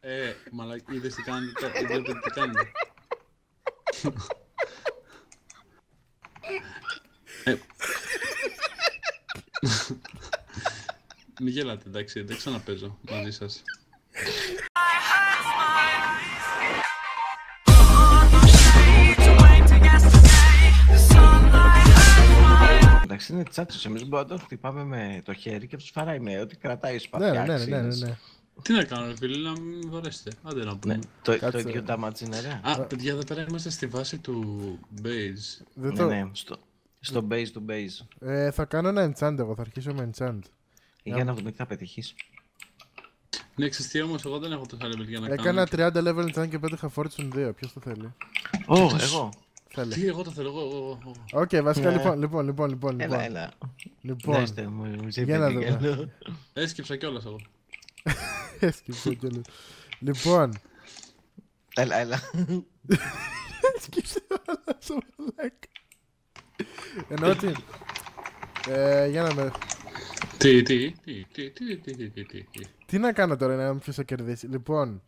Ε, μαλακ, είδες τι κάνετε το, είδατε τι κάνετε. Ε, Μη γελάτε, εντάξει, δεν ξαναπέζω μαζί σας. Είναι τσάτσο. Εμείς μπορούμε να τον χτυπάμε με το χέρι και τους φαράει με ό,τι κρατάει ο Ναι, ναι, σπαθιά. ναι, ναι, ναι, ναι. Τι να κάνω, ρε φίλε, να μην βαρέσετε. Άντε να πούμε. Ναι, το, το Κάτσε. ίδιο damage είναι, ρε. Α, παιδιά, εδώ πέρα είμαστε στη βάση του base. Δεν Ναι, το... ναι, στο, στο base του base. Ε, θα κάνω ένα enchant εγώ, θα αρχίσω με enchant. Για να δούμε τι θα πετύχεις. Ναι, ξέρεις τι όμως, εγώ δεν έχω τόσα level για να Έκανα κάνω. 30 level enchant και πέτυχα fortune 2. Ποιος το θέλει; Ω, εγώ. Θέλει. Τι, εγώ το θέλω, εγώ, εγώ, εγώ. Οκ, βασικά Ναι. λοιπόν, λοιπόν, λοιπόν, λοιπόν. Έλα, λοιπόν. έλα. Λοιπόν, Δέστε μου, μου για να δούμε. γέλιο. Έσκυψα κιόλας εγώ. έσκυψε κιόλας. Λοιπόν, Έλα, έλα. έσκυψε όλα στο μαλάκα. Ενώ ότι... Ε, για να με... Τι, τι, τι, τι, τι, τι, τι, τι, τι, τι. Τι να κάνω τώρα να μην ποιος θα κερδίσει. Λοιπόν,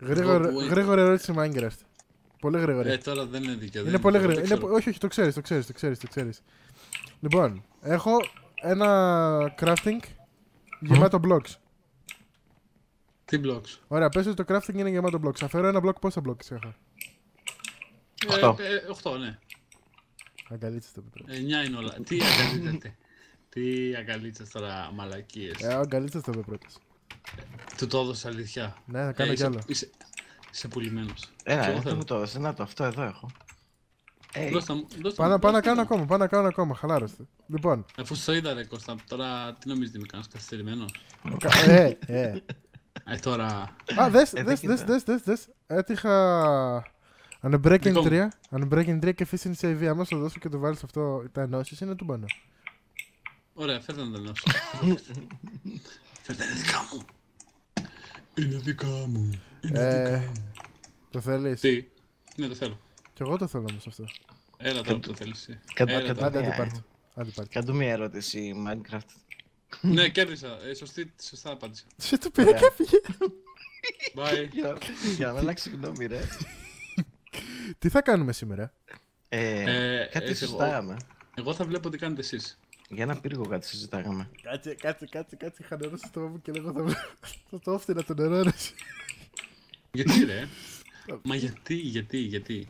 γρήγορη, Εγώ που- γρήγορη ερώτηση Minecraft. Πολύ Ε, γρήγορη. τώρα δεν είναι δίκαιο. Είναι πολύ γρήγορη. Είναι... πο- Όχι, όχι, το ξέρεις, το ξέρεις, το ξέρεις, το ξέρεις. Λοιπόν, έχω ένα crafting γεμάτο blocks. Τι blocks; Ωραία, πες ότι το crafting είναι γεμάτο blocks. Θα φέρω ένα block, πόσα blocks έχω; Οχτώ. Ε, ε, Οχτώ, ναι. Αγκαλίτσες το πετρό. Εννιά είναι όλα. Τι αγκαλίτσατε. Τι αγκαλίτσες τώρα, μαλακίες. Ε, ο αγκαλίτσες το είπε πρώτος. Του το έδωσες αλήθεια. Ναι, θα κάνω Ε, κι είσαι- άλλο. Είσαι, είσαι πουλημένος. Έλα, Και εγώ αυτό θέλω. μου το έδωσε. Να το, αυτό εδώ έχω. Ε, Δώστα μου, δώστα Πάω να- μου, πάω να δώστα κάνω μου. ακόμα, πάω να κάνω ακόμα, χαλάρωστε. Λοιπόν, Αφού στο είδα ρε Κώστα, τώρα τι νομίζεις ότι με κάνεις καθυστερημένος; κα- ε, ε. Ε, τώρα... Α, δες, Ε, δες, δεν δες, κοίτα. δες, δες, δες. Έτυχα Unbreaking Δικό μου. 3, Unbreaking 3 και Efficiency AV. Άμα σου δώσω και το βάλεις αυτό τα ενώσεις είναι του πάνω. Ωραία, φέρτε να τελειώσω. Φέρτε είναι δικά μου. Είναι δικά μου. Είναι Ε, δικά μου. Το θέλεις; Τι; Ναι, το θέλω. Κι εγώ το θέλω όμως αυτό. Έλα τώρα που το θέλεις εσύ. Κάτω- Έλα κάτω- τώρα. Άντε, άντε ε. πάρ' το. Άντε πάρ' το. Κάντου μια ερώτηση, Minecraft. Ναι, κέρδισα. Ε, σωστή, σωστά απάντησα. Σε το πήρε και έφυγε. Bye. Για για να μην αλλάξει γνώμη, ρε. Τι θα κάνουμε σήμερα; Ε, Ε, κάτι ε, συζητάγαμε. Εγώ θα βλέπω τι κάνετε εσείς. Για ένα πύργο κάτι συζητάγαμε. Κάτσε, κάτσε, κάτσε, κάτσε. Είχα νερό στο στόμα μου και λέγω θα βλέπω. Θα το όφτινα το νερό, ρε. Γιατί ρε; Μα γιατί, γιατί, γιατί;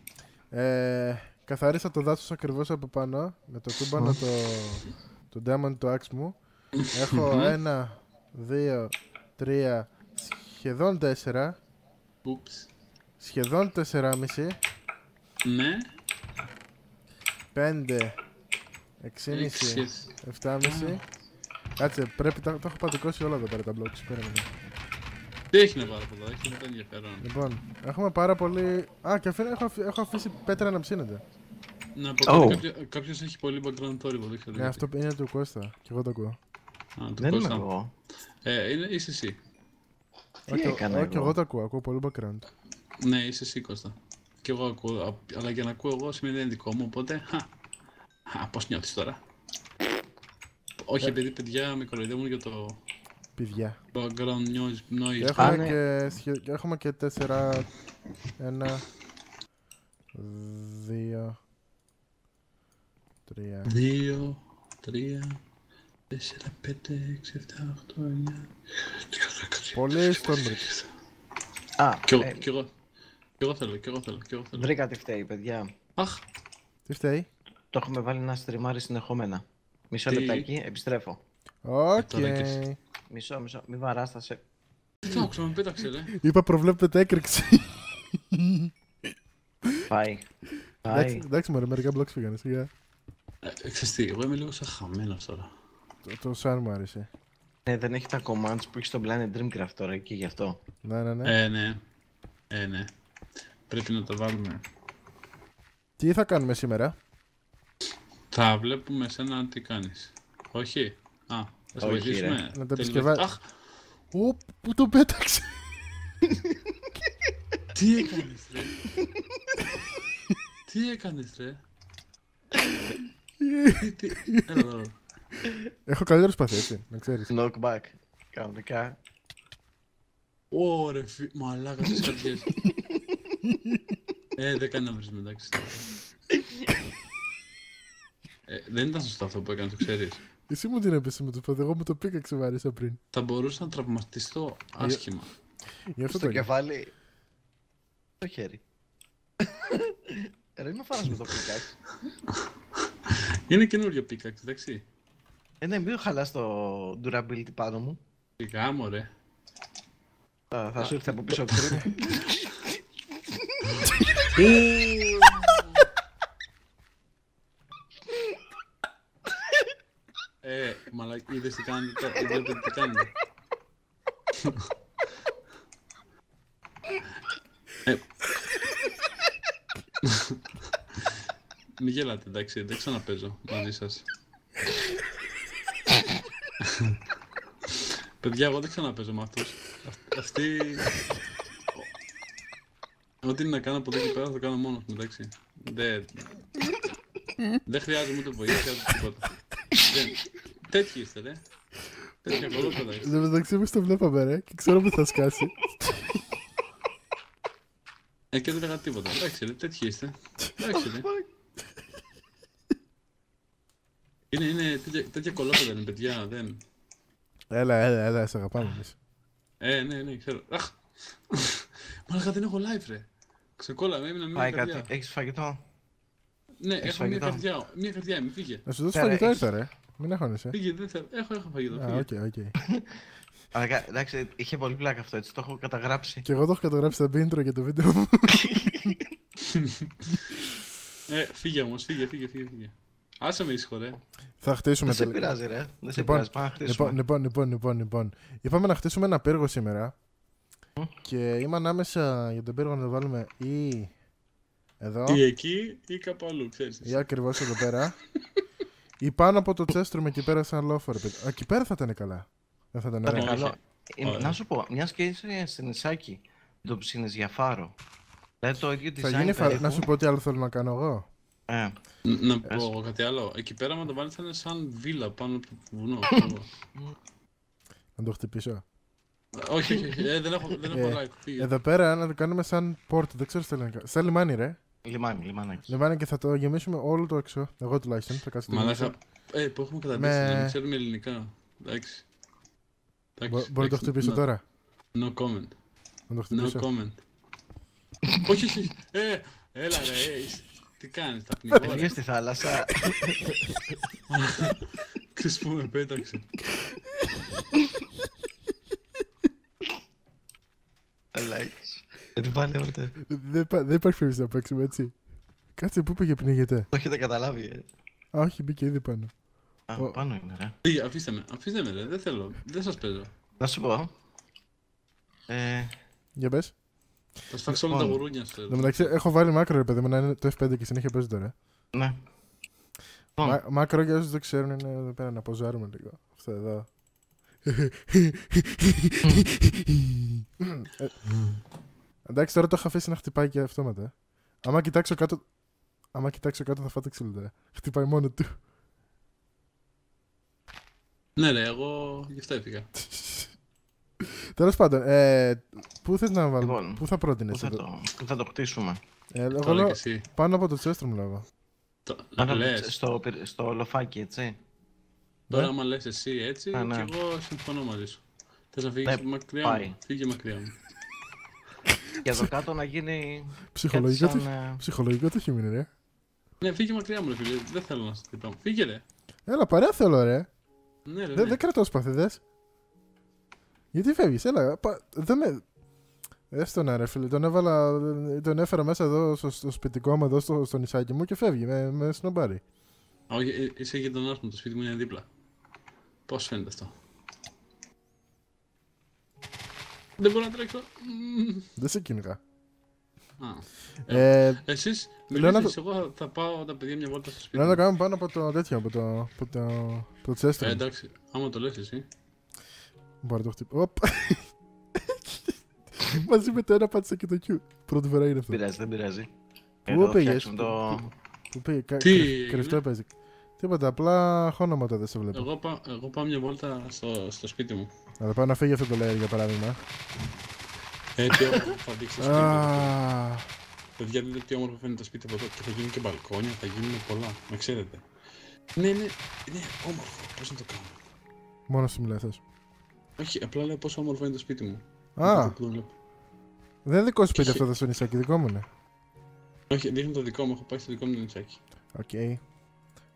Ε, καθάρισα το δάσος ακριβώς από πάνω με το τούμπανο το, το diamond το axe μου. Έχω ένα, δύο, τρία, σχεδόν τέσσερα, Ούψ. σχεδόν τεσσεράμιση, Ναι. πέντε, εξήμιση, Έξι. εφτάμιση. Κάτσε, πρέπει, τα, τα έχω παντικώσει όλα εδώ πέρα τα blocks, περίμενε. Τι έχει να πάρω από εδώ, έχει μετά ενδιαφέρον. Λοιπόν, έχουμε πάρα πολύ... Α, και αφήνω, έχω, αφ- έχω αφήσει πέτρα να ψήνεται. Να πω Oh. κάτι, κάποιο- κάποιος έχει πολύ background θόρυβο, δεν ξέρω Ναι, γιατί. αυτό είναι του Κώστα. Και εγώ το ακούω. Α, του Δεν είμαι Κώστα. εγώ. Ε, είναι, είσαι εσύ. Τι Όχι, έκανα όχι, εγώ; εγώ το ακούω, ακούω πολύ background. Ναι, είσαι εσύ Κώστα. Και εγώ ακούω, α- αλλά για να ακούω εγώ σημαίνει δεν είναι δικό μου, οπότε... Χα, χα πώς νιώθεις τώρα; Όχι, επειδή παιδιά με κοροϊδεύουν για το Παιδιά. background noise. noise. Και έχουμε, ναι. και, σχε- και έχουμε και τέσσερα. Ένα. Δύο. Τρία. Δύο, τρία, τέσσερα, πέντε, έξι, εφτά, οχτώ, εννιά. Πολύ stone brick. Α, Κι εγώ, ε, κι εγώ. Κι εγώ θέλω, κι εγώ θέλω, κι εγώ θέλω. βρήκα τι φταίει, παιδιά. Αχ, Τι φταίει; Το έχουμε βάλει να στριμάρει συνεχόμενα. Μισό Τι; λεπτάκι, επιστρέφω. Οκ. τώρα έχεις. Μισό, μισό, μη βαράστασε. τι το άκουσα, με πέταξε ρε. Είπα προβλέπεται έκρηξη. Πάει. εντάξει, Πάει. εντάξει, μωρέ, μερικά blocks φύγανε. Σιγά. Ε, ξέρεις τι, εγώ είμαι λίγο σαν χαμένος τώρα. Το, το σαν μου άρεσε. Ναι, δεν έχει τα commands που έχει στο Planet Dreamcraft τώρα και γι' αυτό. Ναι, ναι, ναι. Ε, ναι. Ε, ναι. Πρέπει να το βάλουμε. Τι θα κάνουμε σήμερα; Θα βλέπουμε εσένα τι κάνεις. Όχι; Α, θα σε Όχι, βοηθήσουμε. ρε. Να τα Τελειω- επισκευά- Αχ, Ω, πού το πέταξε. τι έκανες ρε. τι έκανες ρε. Τι- τι- Έλα εδώ. Έχω καλύτερο σπαθί, έτσι, να ξέρεις. Knockback. Κανονικά. Ωρε φι... Μαλάκα στις καρδιές. Ε, δεν κάνει να βρεις μεταξύ. Ε, δεν ήταν σωστό αυτό που έκανες, το ξέρεις. Εσύ μου την έπεσε με το σπαθί, εγώ μου το πήκαξε βάρισα πριν. Θα μπορούσα να τραυματιστώ άσχημα. Γι' αυτό Στο το έκανα. κεφάλι. Το χέρι. Ρε, μην φάρας με το πικάκι. Είναι καινούριο πίκαξ, εντάξει. Ε, ναι, μην χαλάς το durability πάνω μου. Σιγά μωρέ. Θα, θα σου έρθει από πίσω κρίμα. Ε, μαλάκα, είδες τι κάνετε τώρα, βλέπετε τι κάνετε. Ε, Μη γελάτε, εντάξει, δεν ξαναπέζω μαζί σας. Παιδιά, εγώ δεν ξαναπέζω με αυτούς. Αυτ- Αυτοί... Ό,τι είναι να κάνω από εδώ και πέρα θα το κάνω μόνος μου, εντάξει. Δεν... Δεν χρειάζομαι ούτε βοήθεια, ούτε τίποτα. Δεν... Τέτοιοι είστε, ρε. Τέτοια κολόπεδα είστε. Εν τω μεταξύ εμείς το βλέπαμε ρε και ξέρω που θα σκάσει. Ε, και δεν λέγα τίποτα. Εντάξει, ρε, τέτοιοι είστε. Εντάξει, ρε. Είναι, είναι τέτοια, τέτοια κολόπεδα είναι, παιδιά, δεν... Έλα, έλα, έλα, σε αγαπάμε εμείς. Ε, ναι, ναι, ξέρω. Αχ! Μαλάκα δεν έχω live, ρε. Ξεκόλλα με, έμεινα με Πάει μια καρδιά. κάτι. Έχεις φαγητό; Ναι, έχω μια φαγητό; καρδιά. Μια καρδιά μου, φύγε. Να σου δώσω Πέρα, φαγητό έχεις- ήρθα ρε. Μην αγχώνεσαι. Φύγε, δεν θέλω. Έχω, έχω φαγητό. Α, Φύγε. οκ, οκ. Αλλά κα- εντάξει, είχε πολύ πλάκα αυτό, έτσι το έχω καταγράψει. Και εγώ το έχω καταγράψει στα intro για το βίντεο μου. Ε, φύγε όμως, φύγε, φύγε, φύγε. φύγε. Άσε με ήσυχο, ρε. Θα χτίσουμε Δεν σε τελικά. πειράζει, ρε. Δεν σε Λοιπόν, πειράζει. Πάμε να χτίσουμε. Λοιπόν, λοιπόν, λοιπόν, λοιπόν, λοιπόν. Είπαμε να χτίσουμε ένα πύργο σήμερα. Και είμαι ανάμεσα για τον πύργο να το βάλουμε ή εδώ Ή εκεί ή κάπου αλλού, ξέρεις. ή ακριβώς εδώ πέρα. ή πάνω από το τσέστρο με εκεί πέρα σαν λόφο, ρε παιδί. Α, εκεί πέρα θα ήταν καλά. Δεν θα ήταν Θα είναι ωραία. Όχι. καλό. Ε, Ωραία. Να σου πω, μιας και είσαι στην Ισάκη, το ψήνεις για φάρο. Δηλαδή το ίδιο Θα design γίνει φα... περίπου. Να σου πω τι άλλο θέλω να κάνω εγώ. Ε, Ν- Να πω εγώ κάτι άλλο. Εκεί πέρα, άμα το βάλεις, θα είναι σαν βίλα πάνω από το βουνό. ξέρω εγώ. Να το χτυπήσω. όχι, όχι, όχι. Ε, δεν έχω, δεν έχω Ε, like. Φύγε. Εδώ πέρα να το κάνουμε σαν πόρτο. Δεν ξέρω τι θέλω να κάνω. Σαν λιμάνι, ρε. Λιμάνι, λιμάνακι. Λιμάνι και θα το γεμίσουμε όλο το έξω. Εγώ τουλάχιστον θα κάτσω το Μαλάκα. γεμίσω. Ε, που έχουμε καταντήσει, Με- να μην ξέρουμε ελληνικά. Εντάξει. Μπο- Εντάξει, Μπορώ να το εντάξει, χτυπήσω no- τώρα; No comment. Να το No χτυπήσω. comment. όχι, όχι. Ε, έλα ρε, ε, είσαι- τι κάνεις, τα πνιγώ, ρε. Πήγε στη θάλασσα. Ξέρεις που με πέταξε. Ελάχιστο. Δεν πάνε ούτε. Δεν υπά- δεν υπάρχει περίπτωση να παίξουμε έτσι. Κάτσε πού πήγε πνίγεται; Το έχετε καταλάβει. ε. Α, όχι, μπήκε ήδη πάνω. Α, Ω. πάνω είναι, ρε. Φύγε, αφήστε με, αφήστε με ρε, δεν θέλω, δεν σας παίζω. Να σου πω. Ε, Για πες. Θα σφάξω όλα τα Λοιπόν. γουρούνια σου. Εν τω μεταξύ, έχω βάλει μάκρο ρε παιδί μου να είναι το F5 και συνέχεια παίζει τώρα. ναι. Λοιπόν, Μα- Μάκρο για όσους δεν ξέρουν είναι εδώ πέρα να ποζάρουμε λίγο. Αυτό εδώ. Ε, Εντάξει, τώρα το έχω αφήσει να χτυπάει και αυτόματα. ε. Άμα κοιτάξω κάτω. Άμα κοιτάξω κάτω θα φάτε ξύλο Χτυπάει μόνο του. Ναι ρε, εγώ γι' αυτό έφυγα. Τέλος πάντων, ε, πού θες να βάλουμε. Λοιπόν, πού θα πρότεινες πού θα, εδώ; το, πού θα το χτίσουμε. Ε, εγώ Τώρα λέω και εσύ. πάνω από το τσέστρο μου λέγω. Το- Άρα, Λες, στο, πυρ- στο λοφάκι, έτσι. τώρα Ναι. άμα λες εσύ έτσι, Α, ναι. και εγώ συμφωνώ μαζί σου. Θες να φύγεις Ναι, μακριά πάει. μου, φύγε μακριά μου. Και εδώ κάτω να γίνει. Ψυχολογικό, κάτι το... σαν, ε, Ψυχολογικό το έχει μείνει, ρε. Ναι, φύγε μακριά μου ρε φίλε, δεν θέλω να σε χτυπάω. Φύγε ρε. Έλα, παρέα θέλω, ρε. Ναι ρε, Δεν ναι. δεν κρατάω σπαθίδες. Γιατί φεύγεις, έλα. Πα... Δεν με... Έστω να ρε φίλε, τον έβαλα, τον έφερα μέσα εδώ στο, στο σπιτικό μου, εδώ στο, στο νησάκι μου και φεύγει με, με σνομπάρι. Όχι, ε, είσαι γειτονάς μου, το σπίτι μου είναι δίπλα. Πώς φαίνεται αυτό; Δεν μπορώ να τρέξω. Μμμ. Δεν σε κυνηγά. Α. Ε, Εσείς Λέω να μιλήσετε, εγώ θα- θα πάω τα παιδιά μια βόλτα στο σπίτι λέω να μου. κάνουμε πάνω από το τέτοιο, από το, από το, από το τσέστρο. Ε, μου. εντάξει, άμα το λες εσύ. Μπορώ να το χτυπήσω. Οπ. Μαζί με το ένα πάτησα και το Q. Πρώτη φορά είναι αυτό. Δεν πειράζει, δεν πειράζει. Πού Εδώ πήγες, φτιάξουμε το... Πού πήγε, κα- Τι κρυ- έγινε; κρυφτό έπαιζε. Τίποτα, απλά χώνοματα δεν σε βλέπω. Εγώ, πά, εγώ πάω μια βόλτα στο, στο σπίτι μου. Να το πάω να φύγει αυτό το layer για παράδειγμα. Ε, τι όμορφο θα δείξει το σπίτι μου. Α, Παιδιά, δείτε τι όμορφο φαίνεται το σπίτι από εδώ. Και θα γίνουν και μπαλκόνια, θα γίνουν πολλά. Να ξέρετε. Ναι, ναι, ναι, όμορφο. Πώς να το κάνω; Μόνος σου μιλάει θες. Όχι, απλά λέω πόσο όμορφο είναι το σπίτι μου. Α, Αυτό που το βλέπω. δεν είναι δικό σου σπίτι Είχε- αυτό το στο νησάκι, δικό μου είναι. Όχι, δείχνει το δικό μου. Έχω πάει στο δικό μου το νησάκι. Οκ.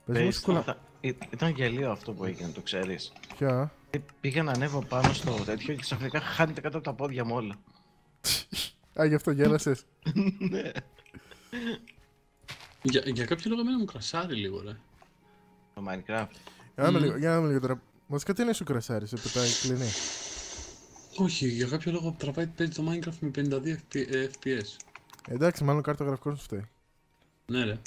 Πες μου Πες, σκουλα... θα- Ή- Ήταν γελοίο αυτό που έγινε, το ξέρεις. Ποια; Ε, Πήγα να ανέβω πάνω στο τέτοιο και ξαφνικά χάνεται κάτω από τα πόδια μου όλα. Α, γι' αυτό γέλασες. Ναι. Για, για κάποιο λόγο εμένα μου κρασάρει λίγο, ρε. Το Minecraft. Για να δούμε Μμμ. λίγο- για να δούμε λίγο τώρα. Βασικά τι είναι σου κρασάρι, σε πετάει κλείνει. Όχι, για κάποιο λόγο τραβάει παίζει το Minecraft με 52 FP- ε, FPS. Εντάξει, μάλλον κάρτα γραφικών σου φταίει. Ναι, ρε.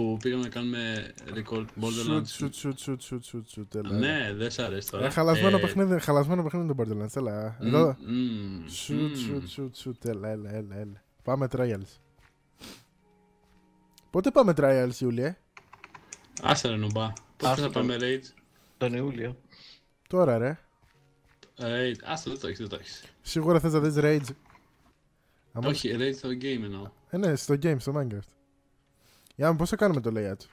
Που πήγαμε να κάνουμε record Σουτ, Borderlands. σουτ, σουτ, σουτ, σουτ, σουτ, σουτ, έλα, έλα. Ναι, δεν σ' αρέσει τώρα. Ε, χαλασμένο Ε, παιχνίδι, χαλασμένο παιχνίδι το Borderlands, έλα. μ, Εδώ. μ, Σουτ, μ. σουτ, σουτ, σουτ, έλα, έλα, έλα, έλα. Πάμε trials. Πότε πάμε trials, Ιούλιε; Άσε ρε νουμπά. Πότε Άστο θα το. πάμε raid. Τον Ιούλιο. Τώρα, ρε. Raid. Άσε δεν το έχεις, δεν το έχεις. Σίγουρα θες να δεις rage. Άμα- Όχι, raid στο game εννοώ. Ε, ναι, στο game, στο Minecraft. Για να πώς θα κάνουμε το layout.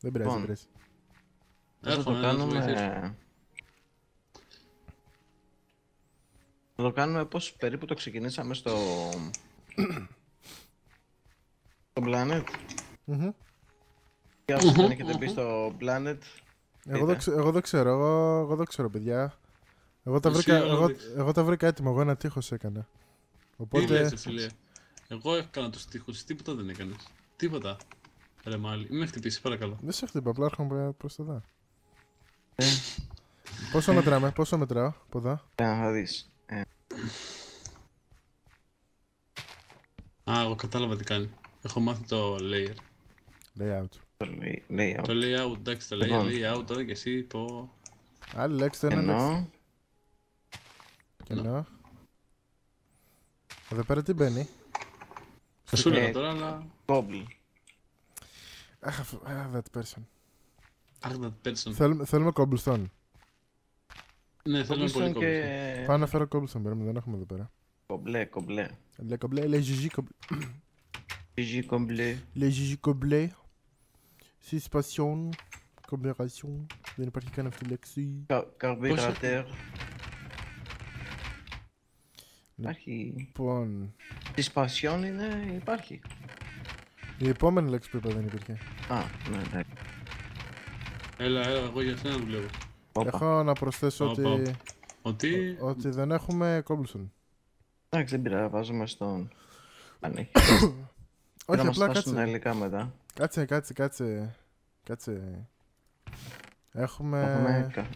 Δεν πειράζει, δεν Λοιπόν. πειράζει. Θα το Έρχομαι να σου βοηθήσω. κάνουμε... Θα το κάνουμε πώς περίπου το ξεκινήσαμε στο... στο Planet. Μμμ. Για όσοι δεν έχετε μπει στο Planet, Εγώ, δεν ξε- εγώ δεν ξέρω, εγώ, εγώ δεν ξέρω, παιδιά. Εγώ τα, Εσύ, βρήκα, όλα εγώ, δείξε. εγώ τα βρήκα έτοιμα, εγώ ένα τείχος έκανα. Τι Οπότε, λες, ρε φίλε; Εγώ έκανα τους τείχους, τίποτα δεν έκανες. Τίποτα. Ρε μάλι, μην με χτυπήσεις, παρακαλώ. δεν σε χτύπα, απλά έρχομαι προς τα δά. Ε. Πόσο μετράμε, πόσο μετράω, από εδώ. για να δεις. Ε, Α, εγώ κατάλαβα τι κάνει. Έχω μάθει το layer. Layout. το λέει, λέει Το layout, εντάξει, το layer, Λοιπόν. layout τώρα και εσύ πω... Άλλη λέξη, το ένα λέξη. Ενώ, Κενό. Εδώ πέρα τι μπαίνει; Θα σου Ε, έλεγα τώρα, αλλά... Cobble. Αχ, αφ- α, that person. Ach, that person. Θέλουμε, θέλουμε cobblestone. Ναι, θέλουμε πολύ Cobblestone κόμπλο. και... Πάω να φέρω cobblestone, περίμενε, δεν έχουμε εδώ πέρα. Κομπλέ, κομπλέ. Le coblé, le gigi coblé. Gigi κομπλέ. Le gigi coblé. Suspension. Combination. Δεν υπάρχει καν αυτή η λέξη. Καρμπίγρατερ. Υπάρχει... Λοιπόν, Της Passion είναι... υπάρχει. Η επόμενη λέξη που είπα δεν υπήρχε. Α, ναι, ναι. Έλα, έλα, εγώ για σένα δουλεύω. Όπα. Έχω να προσθέσω Όπα, ότι, όπα. Ότι... ότι δεν έχουμε cobblestone. Εντάξει, δεν πειράζει, βάζουμε στον... Αν έχει. Όχι, να μας απλά φτάσουν τα κάτσε. υλικά μετά. Κάτσε, κάτσε, κάτσε. Κάτσε. Έχουμε... Έχουμε... κα-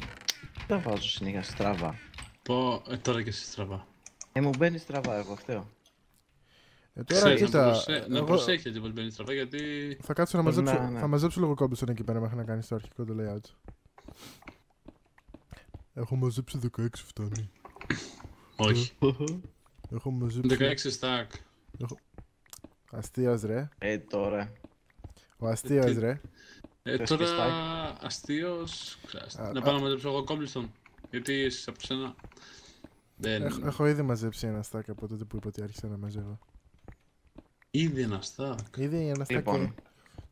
Δεν βάζω συνέχεια στραβά. Πω, ε, τώρα και εσύ στραβά. Ε, μου μπαίνει στραβά, εγώ φταίω. Ε, τώρα Ξέρεις, να, κοίτα. προσε... να εγώ προσέχετε πως μπαίνει στραβά, γιατί... Θα κάτσω να Μπορεί μαζέψω, να- ναι. θα μαζέψω λίγο cobblestone εκεί πέρα μέχρι να κάνει το αρχικό το layout. Έχω μαζέψει 16 φτάνει. Όχι. Έχω μαζέψει. 16 stack. Αστείο ρε. Ε, τώρα. Ο αστείο Τι- ρε. Ε, Θες τώρα και stack? αστείος... Α, Να α. πάω να μαζέψω εγώ cobblestone. Γιατί εσείς από σένα... Δεν... Έχω, έχω ήδη μαζέψει ένα stack από τότε που είπα ότι άρχισα να μαζεύω. Ήδη ένα stack. Ήδη ένα stack Λοιπόν. και,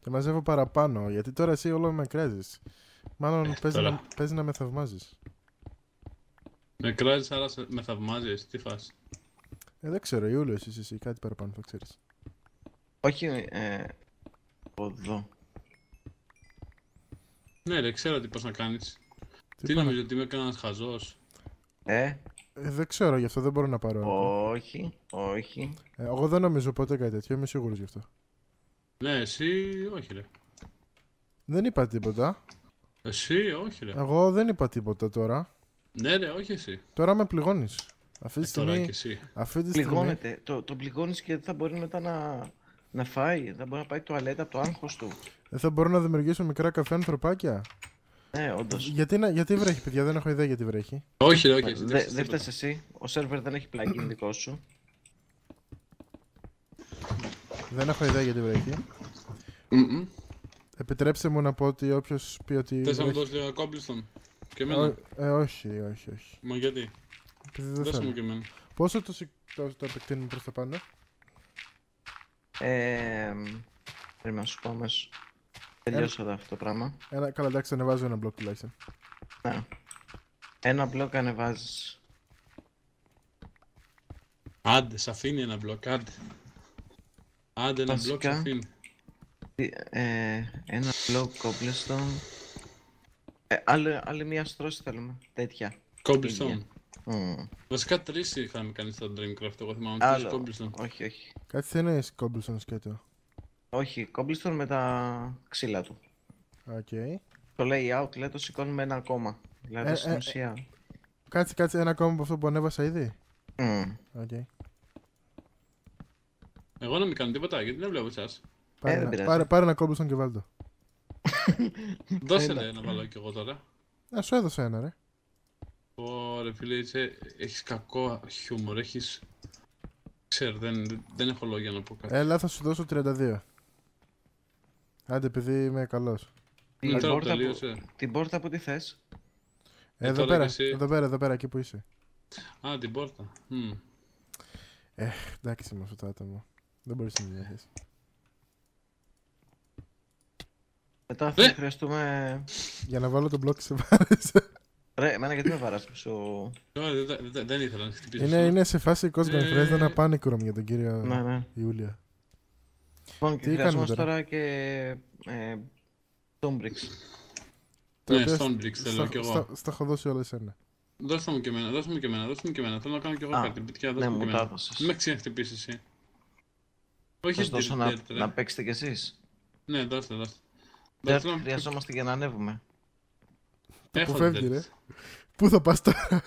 και μαζεύω παραπάνω. Γιατί τώρα εσύ όλο με κράζεις. Μάλλον Ε, παίζει, τώρα. να, παίζει να με θαυμάζεις. Με κράζεις, άρα σε- με θαυμάζεις. Τι φας; Ε, δεν ξέρω, Ιούλιος είσαι εσύ, κάτι παραπάνω θα ξέρεις. Όχι, ε... από Εδώ. Ναι ρε, ξέρω τι πώς να κάνεις. Τι Τι πάνε- νομίζω ότι είμαι κανένας χαζός. Ε, Ε, δεν ξέρω, γι' αυτό δεν μπορώ να πάρω. όχι, όχι. Ε, εγώ δεν νομίζω ποτέ κάτι τέτοιο, είμαι σίγουρος γι' αυτό. Ναι, εσύ όχι ρε. Δεν είπα τίποτα. Εσύ όχι ρε. Εγώ δεν είπα τίποτα τώρα. Ναι ρε, όχι εσύ. Τώρα με πληγώνεις. Αυτή τη Ε, τώρα στιγμή, και εσύ. αυτή τη στιγμή Πληγώνεται. Το, το πληγώνεις και δεν θα μπορεί μετά να, να φάει. Δεν μπορεί να πάει τουαλέτα από το άγχος του. δεν θα μπορώ να δημιουργήσω μικρά καφέ ανθρωπάκια. Ναι, όντως. Γιατί, να, γιατί βρέχει, παιδιά, δεν έχω ιδέα γιατί βρέχει. Όχι ρε, όχι εσύ. Δε- δεν ξέρεις Δεν τίποτα. φταίς εσύ. Ο σερβερ δεν έχει plugin δικό σου. Δεν έχω ιδέα γιατί βρέχει. Μμμ. Επιτρέψτε μου να πω ότι όποιος πει ότι. Θες να μου έχει- δώσεις λίγα κόμπλιστον. Και Ω- εμένα. ε, όχι, όχι, όχι. Μα γιατί; Επειδή δεν Δώσε μου θέλω. και εμένα. Πόσο το, σηκ- το, το επεκτείνουμε προς τα πάνω; Ε, πρέπει να σου πω αμέσως. Τελειώσα εδώ αυτό το πράγμα. Ένα, καλά, εντάξει, ανεβάζω ένα μπλοκ τουλάχιστον. Ναι. Ένα μπλοκ ανεβάζεις. Άντε, σ' αφήνει ένα μπλοκ, άντε. Άντε, ένα μπλοκ σ' Βασικά. αφήνει. Τι- Ε, ένα μπλοκ cobblestone. Ε, άλλη, άλλη μία στρώση θέλουμε. Τέτοια. Κόμπλιστον. Μμμ. Βασικά τρεις είχαμε κάνει στο Dreamcraft, εγώ θυμάμαι. Τρεις Άλλο. κόμπλιστον. Όχι, όχι. Κάτι τι εννοεί cobblestone σκέτο. Όχι, cobblestone με τα ξύλα του. Οκ. Το layout λέει το σηκώνουμε ένα ακόμα. Δηλαδή Ε, στην ε, ε. ουσία. Κάτσε, κάτσε ένα ακόμα από αυτό που ανέβασα ήδη. Μμ. Οκ. Εγώ να μην κάνω τίποτα, γιατί δεν βλέπω εσάς. Πάρε, δεν ένα- πειράζει. πάρε, πάρε ένα cobblestone και βάλτο. Δώσε Έλα. ρε να βάλω κι εγώ τώρα. Α, σου έδωσα ένα, ρε. Ωρε φίλε, είσαι, έχεις κακό χιούμορ, έχεις... Ξέρω, δεν, δεν έχω λόγια να πω κάτι. Έλα, θα σου δώσω 32. Άντε, επειδή είμαι καλός. Την Ναι, τώρα πόρτα, που, τελείωσε. την πόρτα που τι θες; Ε, Εδώ τώρα πέρα, και εσύ. εδώ πέρα, εδώ πέρα, εκεί που είσαι. Α, την πόρτα. Μμ. Εντάξει με αυτό το άτομο. Δεν μπορείς να νοιάζει. Μετά θα Ε! χρειαστούμε. Για να βάλω τον μπλοκ σε βάρες. Ρε, εμένα γιατί με βαράς σου. Τώρα δεν- δεν- δεν- δεν ήθελα να χτυπήσω. είναι, είναι σε φάση Cosmo Ε. Friends, ένα panic room για τον κύριο Ναι, ναι. Ιούλια. Λοιπόν, Τι και χρειαζόμαστε κάνουμε τώρα; και. Ε, Tombrix. Τα Ναι, οποία Stonebricks θέλω στα- κι εγώ. στα- Στα έχω δώσει όλα εσένα. Δώστε μου και εμένα, δώστε μου και εμένα, δώστε μου και εμένα. Θέλω να κάνω κι εγώ Α, κάτι. Πιτιά, Ναι, δώστε μου και μου τα εμένα. έδωσες. Μην με ξεχτυπήσεις εσύ. Θα Όχι σου δώσω να, dirt, ρε. να παίξετε κι εσείς; Ναι, δώστε, δώστε. Δεν Δώστε να- χρειαζόμαστε για να ανέβουμε. Έχω που φεύγει, dirt. ρε; Πού θα πας τώρα;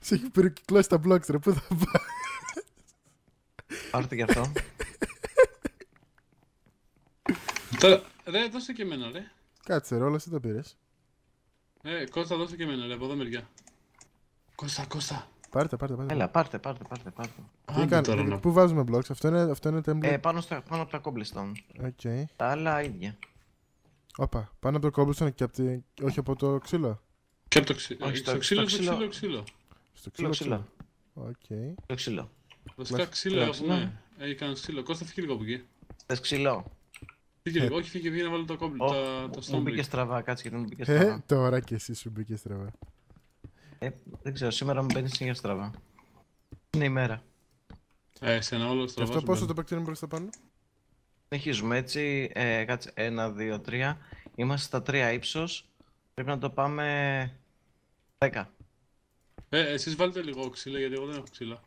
Σε έχει περικυκλώσει τα blocks, ρε. Πού θα πας; Πάρτε κι αυτό. Τώρα, ρε, δώστε και εμένα, ρε. Κάτσε, ρε, όλα εσύ τα πήρες. Ε, Κώστα, δώσε και εμένα, ρε, από εδώ μεριά. Κώστα, Κώστα. Πάρτε, πάρτε, πάρτε. Έλα, πάρτε, πάρτε, πάρτε. πάρτε. Τι Άντε κάνε- τώρα να Πού βάζουμε blocks, αυτό είναι, αυτό είναι template. Ε, πάνω, στα, πάνω από τα cobblestone. Οκ. Τα άλλα ίδια. Όπα, πάνω από το cobblestone και από τη... όχι από το ξύλο. Και από το ξύλο. Όχι, Στο στο- ξύλο, στο στο ξύλο. ξύλο, ξύλο. Στο Ξύλο, ξύλο. ξύλο. Οκ. Το ξύλο. Βασικά Μας- ξύλο ξύλο. έχουμε. Έχει κανένα ξύλο. Κώστα, φύγε λίγο από εκεί. Θες ξύλο; Φύγε λίγο. Όχι, φύγε, φύγε να βάλω το cobble. Ω, τα- μου- Τα Μου μπήκε Stonebrick. στραβά, κάτσε γιατί μου μπήκε Ε, στραβά. τώρα και εσύ σου μπήκε στραβά. Ε, δεν ξέρω, σήμερα μου μπαίνεις συνέχεια στραβά. Είναι η μέρα. Ε, σε ένα όλο Και στραβά. αυτό σου πόσο το μπαίνει. επεκτείνουμε προς τα πάνω; Συνεχίζουμε έτσι. Ε, κάτσε. 1, 2, 3. Είμαστε στα 3 ύψος. Πρέπει να το πάμε 10. Ε, εσείς βάλτε λίγο ξύλο, γιατί εγώ δεν έχω ξύλο.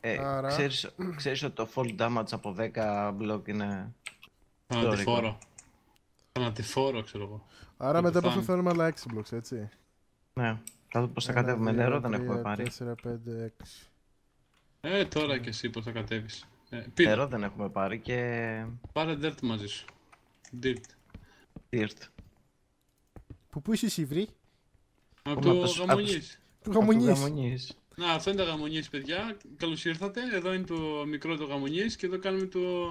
Ε, Άρα- ξέρεις, ξέρεις ότι το fall damage από 10 μπλοκ είναι... Θανατηφόρο. Θανατηφόρο, ξέρω εγώ. Άρα Το μετά από αυτό πεθάνω. θέλουμε άλλα 6 blocks, έτσι. Ναι. Θα δω πώς θα Ένα, κατέβουμε δύο, νερό, δεν τρία, έχουμε πάρει. τέσσερα, πέντε, έξι. Ε, τώρα κι εσύ πώς θα κατέβεις. Ε, πήρε. Νερό δεν έχουμε πάρει και... Πάρε dirt μαζί σου. Dirt. Dirt. Που πού είσαι εσύ, βρή; Από Πούμε, το από το- γαμονιές. Του Από το γαμονιείς. Γαμονιής. Να, αυτό είναι τα γαμονιές, παιδιά. Καλώς ήρθατε. Εδώ είναι το μικρό το γαμονιές και εδώ κάνουμε το,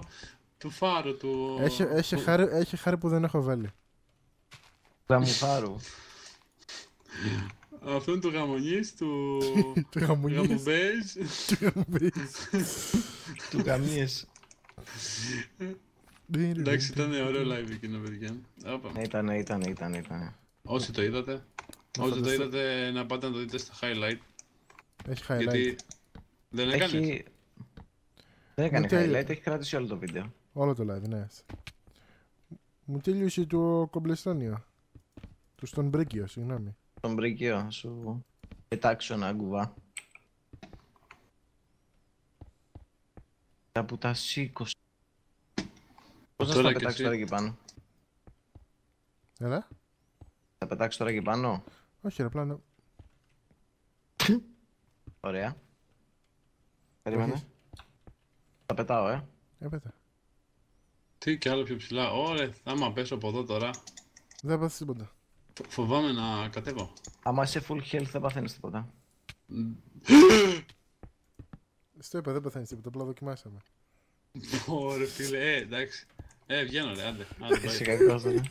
το φάρο του... Έχει, έχει, του- χάρη, έχει χάρη που δεν έχω βάλει. Γαμουφάρου. Αυτό είναι το γαμονιές του... Του γαμονιείς. Γαμομπέζ. Του γαμονιείς. Του γαμίες. Εντάξει, ήταν ωραίο live εκείνο, παιδιά. Όπα. Ναι, ήταν, ήταν, ήταν, ήταν. Όσοι το είδατε, όσοι το φανταστώ- είδατε να πάτε να το δείτε στα highlight. Έχει highlight. Γιατί δεν έκανε. Έχει... Δεν έκανε Μου τέλει- highlight, έχει κρατήσει όλο το βίντεο. Όλο το live, ναι. Μου τέλειωσε το κομπλεστόνιο. Του στον Μπρίκιο, συγγνώμη. Τον Μπρίκιο, σου πετάξω ένα κουβά. Από τα σήκωσε. Πώς θα Τώρα στα και πετάξει εσύ. τώρα εκεί πάνω; Έλα. Θα πετάξει τώρα εκεί πάνω; Όχι, ρε, πλάνο. Ωραία. Περίμενε. Όχι. Θα πετάω, ε. Έπαιτα. Τι και άλλο πιο ψηλά. Ωραία, άμα πέσω από εδώ τώρα, Δεν πάθεις τίποτα. φο- φοβάμαι να κατέβω. Άμα είσαι full health δεν παθαίνεις τίποτα. Στο είπα, δεν παθαίνεις τίποτα, απλά δοκιμάσαμε. Ωραία, φίλε, ε, εντάξει. Ε, βγαίνω ρε, άντε. Άντε, Είσαι πάει. κακός, ρε.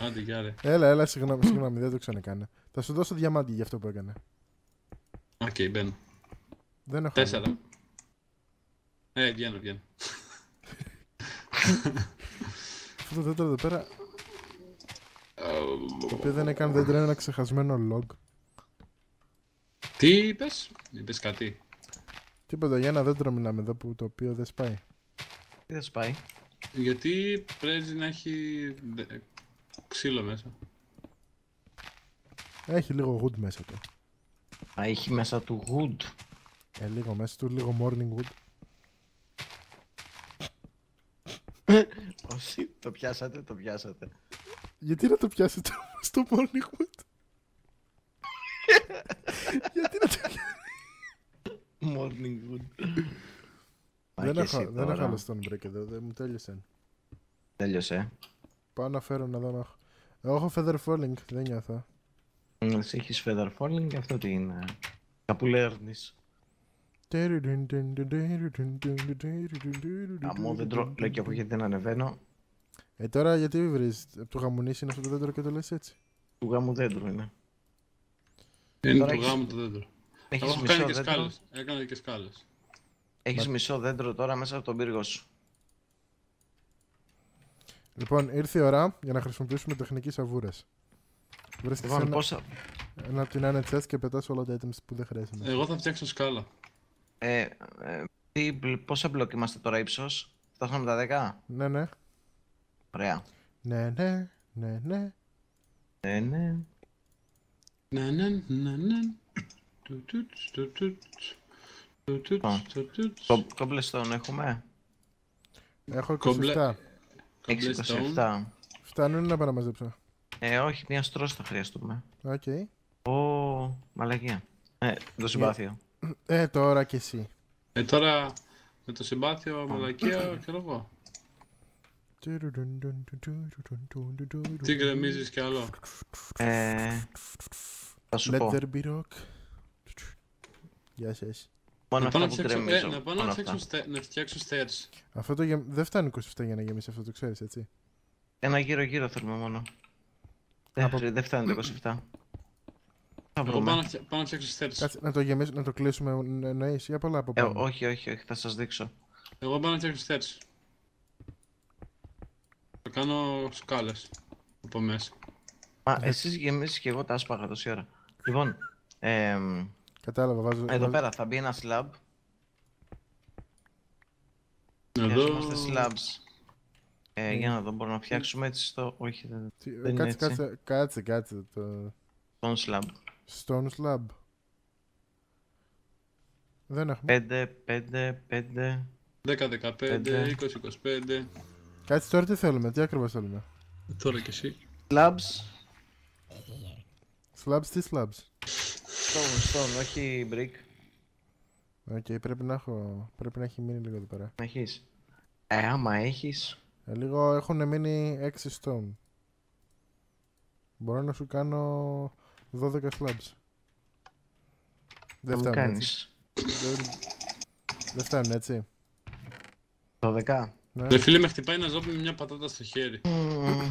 άντε γεια ρε. Έλα, έλα, συγγνώμη, συγγνώμη, δεν το ξανακάνω. Θα σου δώσω διαμάντι για αυτό που έκανε. Οκ, μπαίνω. Δεν έχω. Τέσσερα. Ε, βγαίνω, βγαίνω. Αυτό το δέντρο εδώ πέρα, το οποίο δεν είναι καν δέντρο, είναι ένα ξεχασμένο log. Τι είπες, είπες κάτι; Τίποτα, για ένα δέντρο μιλάμε εδώ που το οποίο δεν σπάει. Τι θα σπάει; Γιατί πρέπει να έχει δε- ξύλο μέσα. Έχει λίγο wood μέσα του. Α, έχει μέσα του wood. Ε, λίγο μέσα του, λίγο morning wood. Όσοι το πιάσατε, το πιάσατε. Γιατί να το πιάσετε στο morning wood; Γιατί να το πιάσετε; Morning wood. Μα Δεν και έχω, εσύ δεν έχω τώρα. άλλο stone break εδώ, δεν μου τέλειωσε. Τέλειωσε. Πάω να φέρω να δω να έχω. Εγώ έχω feather falling, δεν νιώθω. Μ, Εσύ έχεις feather falling, αυτό τι είναι. Κάπου λέρνεις. Αμό δεν τρώω, λέω και από γιατί δεν ανεβαίνω. Ε, τώρα γιατί βρεις, από το γαμουνίσι είναι αυτό το δέντρο και το λες έτσι; Του γάμου δέντρου είναι. Είναι Τώρα το έχεις- γάμο το δέντρο. Εγώ Έχεις έχω μισό κάνει και δέντρο; σκάλες. Έκανα και σκάλες. Έχεις μισό δέντρο τώρα μέσα από τον πύργο σου. Λοιπόν, ήρθε η ώρα για να χρησιμοποιήσουμε τεχνική σαβούρας. Βρίσκεις Λοιπόν, ένα, πόσα... ένα από την ένα chest και πετάς όλα τα items που δεν χρειάζεται. Εγώ θα φτιάξω σκάλα. Ε, ε, τι, μπλ- πόσα μπλοκ είμαστε τώρα ύψος; Φτάσαμε τα 10. Ναι, ναι. Ωραία. Ναι, ναι, ναι, ναι. Ναι, ναι. Ναι, ναι, ναι, ναι. Του, τουτ, του, τουτ. Του, τουτ, Α. του, τουτ. Το cobblestone έχουμε; Έχω 27. Cobble- Έχεις Cobblestone. 27. Φτάνουν να παραμαζέψω. Ε, όχι, μια στρώση θα χρειαστούμε. Οκ. Ω, μαλακία. Ε, το συμπάθειο. Ε, τώρα κι εσύ. Ε, τώρα με το συμπάθειο μαλακία, ξέρω εγώ. Τι γκρεμίζεις κι άλλο. Ε, θα σου Let πω. there be rock. Γεια σας. Μόνο Να πάω αυτά να που φτιάξω, ε, γκρεμίζω. να πάω μόνο να αυτά. φτιάξω, στε- να φτιάξω stairs. Αυτό το γεμ... δεν φτάνει 27 για να γεμίσει αυτό, το ξέρεις έτσι. Ένα γύρω γύρω θέλουμε μόνο. Δεν, Από- χρει- δεν φτάνει το 27. Θα Εγώ πάω βρούμε. να, φτια- πάω να φτιάξω stairs. Κάτσε να το γεμίσουμε, να το κλείσουμε εννοείς ή πολλά από Ε, πάνω. όχι, όχι, όχι, θα σας δείξω. Εγώ πάω να φτιάξω stairs. Θα κάνω σκάλες από μέσα. Μα εσείς γεμίσεις και εγώ τα άσπαγα τόση ώρα. Λοιπόν, εμ, Κατάλαβα, βάζω... εδώ βάζω- πέρα θα μπει ένας slab. Εδώ... Χρειαζόμαστε slabs. Ε, για να δω, μπορούμε να φτιάξουμε έτσι στο... Όχι, δεν... Τι- δεν είναι κάτσε, έτσι. κάτσε, κάτσε, κάτσε, το... Τον slab. Stone slab. Δεν έχουμε. 5, 5, 5... 10, 15, Πέντε. 20, 25. Κάτσε τώρα τι θέλουμε, τι ακριβώς θέλουμε; Τώρα κι εσύ. Slabs. Slabs, τι slabs; Stone, stone, όχι brick. Οκ, πρέπει να έχω, πρέπει να έχει μείνει λίγο εδώ πέρα. Έχεις. Ε, άμα έχεις... Ε, λίγο έχουν μείνει 6 stone. Μπορώ να σου κάνω 12 slabs. Δεν Θα μου φτάνουν έτσι. κάνεις. Δεν, δεν φτάνουν έτσι. 12. Ναι. Ρε φίλε με χτυπάει ένα ζόμπι με μια πατάτα στο χέρι. Ε,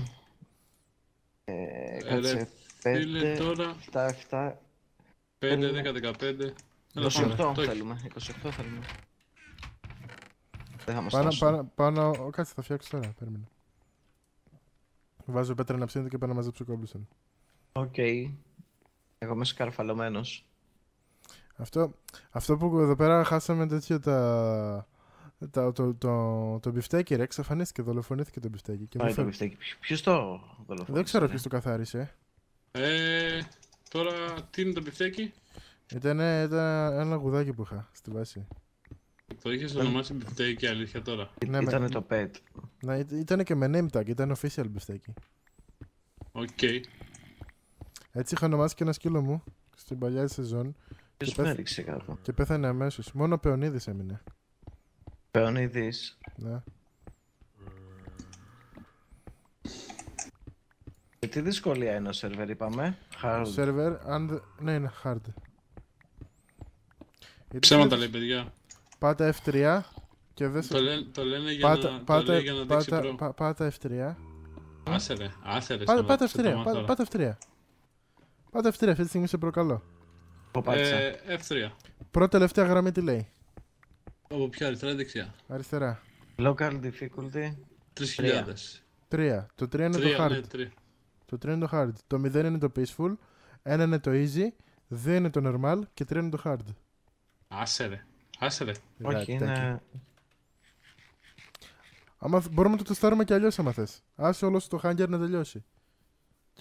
Ε, κάτσε. ρε, Φίλε 5, τώρα 7, 7, 5, 10, 15. Έλα, 28 πάμε, το έχεις. θέλουμε. 28 θέλουμε. Δεν θα μας Πάνω, φτάσουν. πάνω, πάνω, ο, κάτσε θα φτιάξω τώρα, περίμενε. Βάζω πέτρα να ψήνεται και πάω να μαζέψω κόμπλισον. Οκ. Εγώ είμαι σκαρφαλωμένος. Αυτό, αυτό που εδώ πέρα χάσαμε τέτοιο τα... τα το, το, το, μπιφτέκι ρε, εξαφανίστηκε, δολοφονήθηκε το μπιφτέκι. Και μου Πάει το φέρ- μπιφτέκι. Ποιο- Ποιος το δολοφόνησε. Δεν ξέρω ρε; ποιος το καθάρισε. Ε, τώρα τι είναι το μπιφτέκι; Ήταν, ήταν ένα βοδάκι που είχα στη βάση. Το είχες ονομάσει μπιφτέκι αλήθεια τώρα. Ναι, με- Ήτανε το pet. Να, ήταν, ήταν και με name tag, ήταν official μπιφτέκι. Οκ. Έτσι είχα ονομάσει και ένα σκύλο μου στην παλιά σεζόν Ποιος πέθ- με έριξε κάτω; και πέθανε αμέσως. Μόνο ο Πεωνίδης έμεινε. Πεωνίδης. Ναι. Και τι δυσκολία είναι ο σερβερ είπαμε; Hard. Server and... Ναι, είναι hard. Γιατί Ψέματα ξέρεις, λέει παιδιά. Πάτε F3 και Και δεν Το σε... λένε, το λένε για Πάτα, να, το πάτα, λέει για να αντέξει πάτα, προ. πά- πάτα F3. Άσε ρε, άσε ρε. Πάτα, πάτα σταμάτησε το F3. μάθω Πάτα, τώρα. πάτα F3. Πάτα F3, αυτή τη στιγμή σε προκαλώ. Εγώ πάτησα. Ε, F3. Πρώτη τελευταία γραμμή τι λέει. Από ποια αριστερά ή δεξιά; Αριστερά. Local difficulty. 3.000. 3. Το 3 είναι το Τρία, hard. ναι, τρία. Το 3 είναι το hard. Το 0 είναι το peaceful. 1 είναι το easy. 2 είναι το normal. Και 3 είναι το hard. Άσε ρε. Άσε ρε. Όχι, Γατάκι. είναι. Άμα θ- μπορούμε να το τεστάρουμε κι αλλιώς άμα θες. Άσε όλο το hanger να τελειώσει.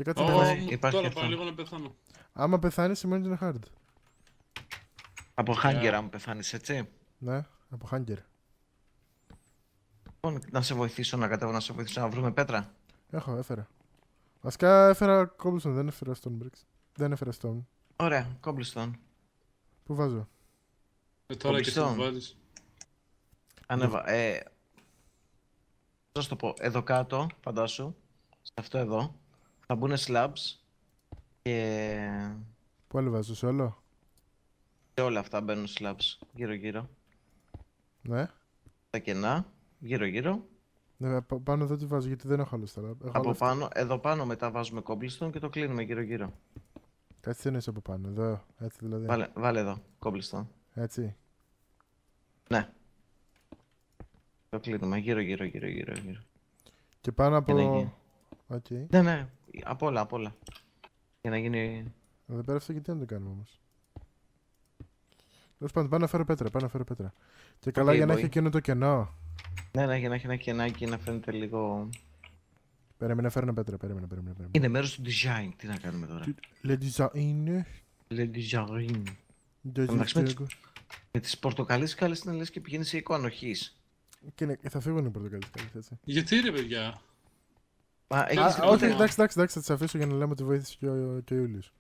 Και κάτσε να Ω, πεθάνει. ναι, μου- υπάρχει Τώρα αυτό. ε, πάω λίγο να πεθάνω. Άμα πεθάνεις σημαίνει ότι είναι hard. Από hanger αν πεθάνεις, έτσι; Ναι, από hanger. Λοιπόν, να σε βοηθήσω να κατέβω, να σε βοηθήσω να βρούμε πέτρα. Έχω, έφερα. Βασικά έφερα cobblestone, δεν έφερα stone bricks. Δεν έφερα stone. Ωραία, cobblestone. Πού βάζω; Ε, τώρα και εσύ Κομπιστόν. το βάζεις. Ανέβα. Ε, θα σου το πω. Εδώ κάτω, φαντάσου, σε αυτό εδώ, θα μπουν slabs και Πού άλλο βάζω, σε όλο; σε όλα αυτά μπαίνουν slabs γύρω-γύρω. Ναι. Τα κενά, γύρω-γύρω. ναι πα- πάνω εδώ τι βάζω γιατί δεν έχω άλλο slab. Έχω Από άλλο αυτά. πάνω, εδώ πάνω μετά βάζουμε cobblestone και το κλείνουμε γύρω-γύρω. Κάτσε τι εννοείς από πάνω. Εδώ. Έτσι δηλαδή. Βάλε, βάλε εδώ, cobblestone. Έτσι. Ναι. Το κλείνουμε γύρω-γύρω, γύρω-γύρω. γύρω. Και πάνω Για να από. γίνει. Οκ. Ναι, ναι, απ' όλα, απ' όλα. Για να γίνει... Εδώ πέρα αυτό γιατί δεν το κάνουμε όμως. Τέλος πάντων, πάω να φέρω πέτρα. Πάω να φέρω πέτρα. Και καλά Οκ, για να boy. έχει εκείνο το κενό. Ναι, ναι, για να έχει ένα κενάκι να φαίνεται λίγο... Περίμενε, φέρνω πέτρα. Περίμενε, περίμενε. περίμενε. Είναι μέρος του design, τι να κάνουμε τώρα; Le design. Le design. Το Εντάξει, με τις- ζεστικό. Με τις πορτοκαλίες σκάλες είναι λες και πηγαίνεις σε οίκο ανοχής. Και ναι, θα φύγουν οι πορτοκαλί σκάλες, έτσι. Γιατί ρε παιδιά; Μα Α, έχεις Α, όχι, τίποτα. εντάξει, εντάξει, εντάξει, θα τι αφήσω για να λέμε ότι βοήθησε και ο, και ο Ιούλιος.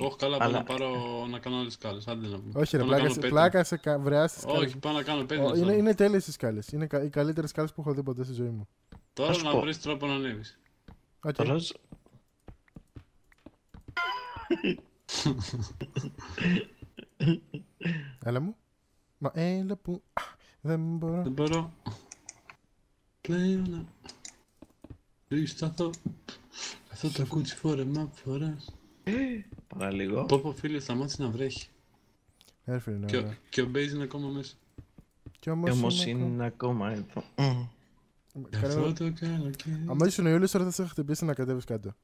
Όχι καλά, πάω Αλλά- να πάρω να κάνω άλλες σκάλες. Άντε να πούμε. Όχι, ρε, Πάω να πλάκα, κάνω σε, πέτρα. πλάκα σε κα, βρεά στις σκάλες. Όχι, πάω να κάνω Ω, πέτρα. είναι, είναι τέλειες οι σκάλες. Είναι κα- οι καλύτερες σκάλες που έχω δει ποτέ στη ζωή μου. Τώρα Θα σου να πω. βρεις τρόπο να ανέβεις. Οκ. Ροζ. Έλα μου. Μα έλα που... Α, δεν μπορώ. Δεν μπορώ. Πλέον να... Ρίσταθω. Αυτό το κούτσι φόρεμα φοράς. Παραλίγο. Πω πω φίλε, σταμάτησε να βρέχει. Έρφη είναι Και, ο- ωραία. και ο Μπέιζ είναι ακόμα μέσα. Κι Και όμως όμως είναι... είναι ακόμα εδώ. Μμ. Αυτό Κανένα... το καλοκαίρι. Άμα ήσουν ο Ιούλιος τώρα θα σε είχα χτυπήσει να κατέβεις κάτω.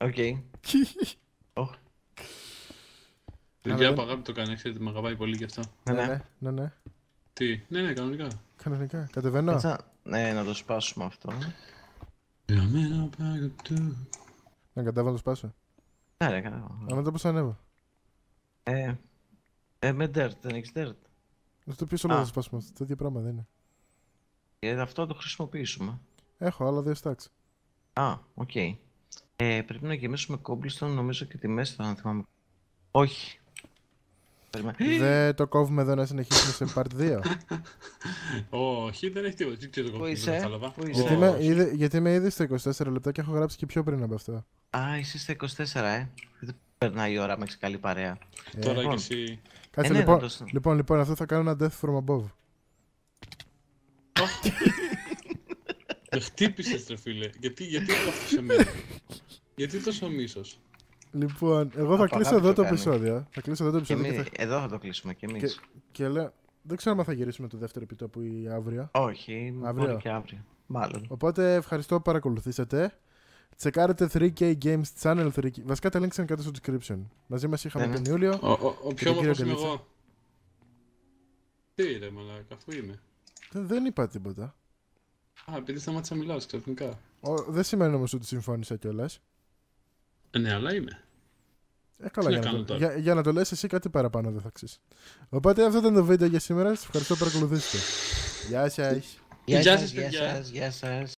Οκ. Οχ. Παιδιά Αλλά από αγάπη το κάνει, ξέρετε, με αγαπάει πολύ γι' αυτό. Ναι, ναι. ναι, ναι, ναι. Τι, ναι, ναι, κανονικά. Κανονικά. Κατεβαίνω. Κάτσα- Ναι, να το σπάσουμε αυτό. Για μένα πάγω του. Να κατέβω να το σπάσω. Ναι, ρε, καλά. Αλλά μετά πώς θα ανέβω. Ε, ε, με dirt, δεν έχεις dirt. Αυτό πίσω όλο Α. θα το σπάσουμε. Το ίδιο πράγμα δεν είναι. Ε, αυτό το χρησιμοποιήσουμε. Έχω άλλα δύο stacks. Α, οκ. Ε, πρέπει να γεμίσουμε cobblestone νομίζω και τη μέση θα θυμάμαι. Όχι. Περιμέ- Δεν το κόβουμε εδώ να συνεχίσουμε σε part 2. Όχι, δεν έχει τίποτα. Τι τι το Πού κόβω, δεν είσαι; κατάλαβα. Πού είσαι; γιατί, Όχι. είμαι ήδη, γιατί είμαι ήδη στα 24 λεπτά και έχω γράψει και πιο πριν από αυτό. Α, είσαι στα 24, ε. Δεν περνάει η ώρα με έχεις καλή παρέα. Ε, Τώρα λοιπόν. κι εσύ. Κάτσε Ε, ναι, λοιπόν, να το- λοιπόν, λοιπόν, αυτό θα κάνω ένα death from above. Με χτύπησες ρε φίλε. Γιατί, γιατί αυτό σε μένα. γιατί τόσο μίσος; Λοιπόν, εγώ θα Από κλείσω αγάπη εδώ το το κάνει. επεισόδιο. Θα κλείσω εδώ το Και επεισόδιο και, εμείς, θα... εδώ θα το κλείσουμε κι εμείς. και, και λέω. Δεν ξέρω αν θα γυρίσουμε το δεύτερο επιτόπου ή αύριο. Όχι, Αύριο. μπορεί και αύριο. Μάλλον. Οπότε ευχαριστώ που παρακολουθήσατε. Τσεκάρετε 3K Games Channel 3K. Βασικά τα links είναι κάτω στο description. Μαζί μας είχαμε Ναι, ναι. τον Ιούλιο. Ο, ο, ο πιο τον κύριο όμορφος είμαι Καλίτσα. εγώ. Τι ρε μαλάκα, αφού είμαι. Δεν, δεν είπα τίποτα. Α, επειδή σταμάτησα να μιλάω ξαφνικά. Ο, δεν σημαίνει όμως ότι συμφώνησα κιόλας. Ε, ναι, αλλά είμαι. Ε, καλά, Τι για να να, κάνω το, τώρα; για, για να το λες εσύ κάτι παραπάνω δεν θα αξίσει. Οπότε αυτό ήταν το βίντεο για σήμερα. Σας ευχαριστώ που παρακολουθήσατε. Γεια σας. Γεια Γεια σας, σας, γεια παιδιά. σας, γεια σας.